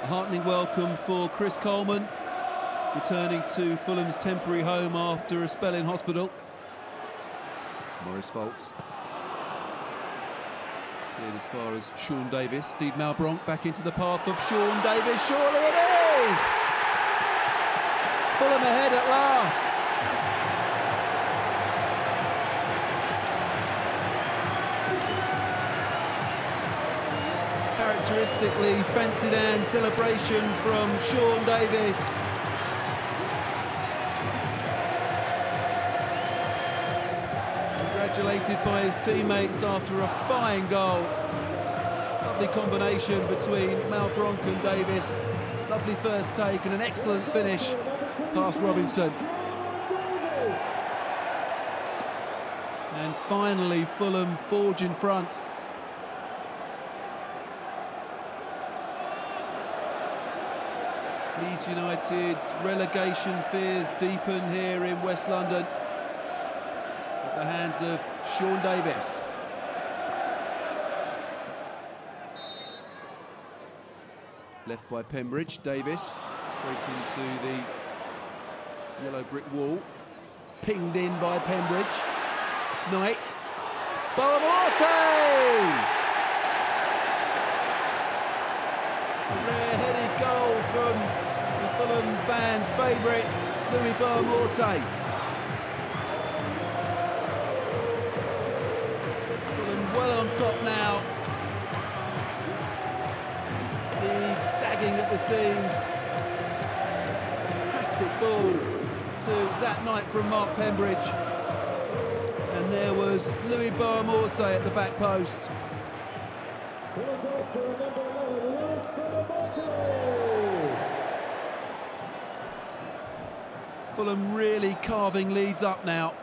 A heartening welcome for Chris Coleman, returning to Fulham's temporary home after a spell in hospital. Moritz Volz. Cleared as far as Sean Davis. Steed Malbranque back into the path of Sean Davis. Surely it is! Fulham ahead at last. Characteristically fancy down celebration from Sean Davis. Congratulated by his teammates after a fine goal. Lovely combination between Malbranque and Davis. Lovely first take and an excellent finish past Robinson. And finally, Fulham forge in front. Leeds United's relegation fears deepen here in West London at the hands of Sean Davis. Left by Pembridge, Davis straight into the yellow brick wall. Pinged in by Pembridge. Knight. Boa Morte! Rare-headed goal from Fulham fans' favourite, Luis Boa Morte. Fulham well on top now. Leeds sagging at the seams. Fantastic ball to Zat Knight from Mark Pembridge. And there was Luis Boa Morte at the back post. Fulham really carving Leeds up now.